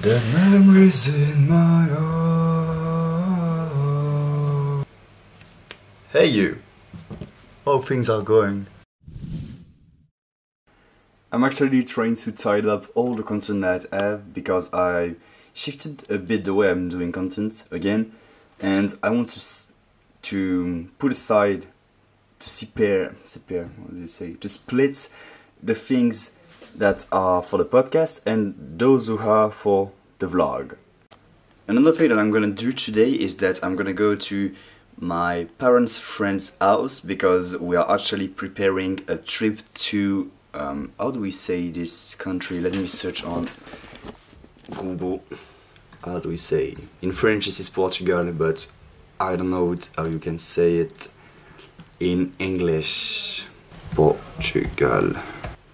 The memories in my heart. Hey you! How things are going? I'm actually trying to tidy up all the content that I have because I shifted a bit the way I'm doing content again and I want to to put aside to separate, separate, what do you say to split the things that are for the podcast and those who are for the vlog. Another thing that I'm gonna do today is that I'm gonna go to my parents' friend's house because we are actually preparing a trip to um, how do we say this country? Let me search on Google. How do we say? In French, this is Portugal, but I don't know how you can say it in English. Portugal.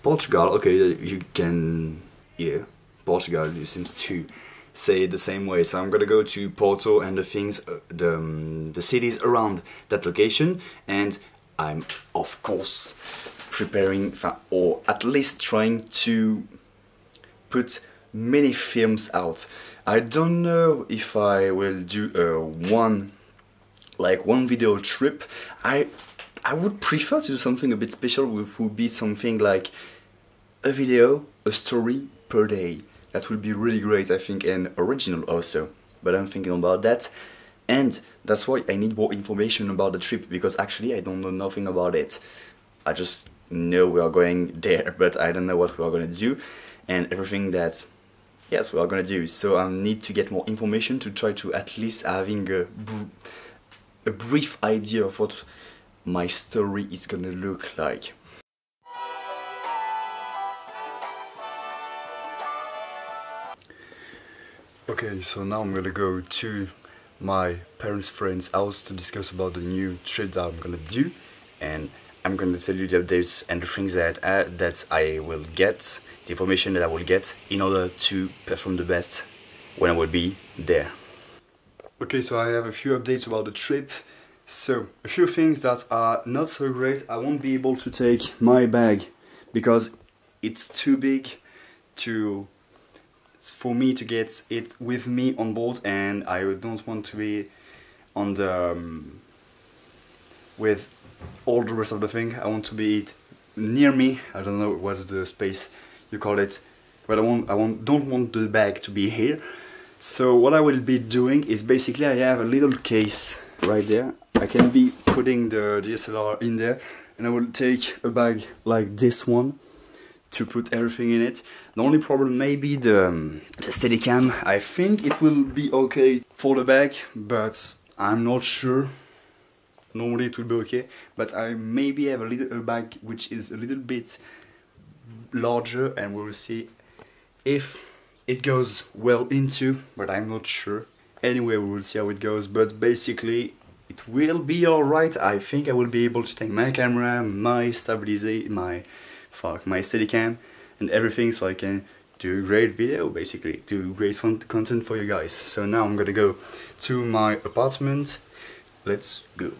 Portugal, okay, you can, yeah, Portugal, seems to say the same way. So I'm gonna go to Porto and the things, uh, the, um, the cities around that location, and I'm, of course, preparing, or at least trying to put many films out. I don't know if I will do uh, one, like one video trip. I I would prefer to do something a bit special, which would be something like a video, a story per day. That would be really great, I think, and original also. But I'm thinking about that. And that's why I need more information about the trip, because actually I don't know nothing about it. I just know we are going there, but I don't know what we are going to do. And everything that, yes, we are going to do. So I need to get more information to try to at least having a, a brief idea of what my story is gonna look like. Okay, so now I'm gonna go to my parents' friend's house to discuss about the new trip that I'm gonna do and I'm gonna tell you the updates and the things that uh, that I will get, the information that I will get in order to perform the best when I will be there. Okay, so I have a few updates about the trip. So, a few things that are not so great. I won't be able to take my bag because it's too big to for me to get it with me on board and I don't want to be on the um, with all the rest of the thing. I want to be it near me. I don't know what's the space you call it but I want I want don't want the bag to be here. So what I will be doing is basically I have a little case right there I can be putting the DSLR in there and I will take a bag like this one to put everything in it. The only problem may be the, um, the Steadicam. I think it will be okay for the bag, but I'm not sure. Normally it will be okay, but I maybe have a little a bag which is a little bit larger and we will see if it goes well into, but I'm not sure. Anyway, we will see how it goes, but basically it will be alright. I think I will be able to take my camera, my stabilizer, my fuck my Steadicam and everything so I can do great video basically do great fun content for you guys. So now I'm gonna go to my apartment. Let's go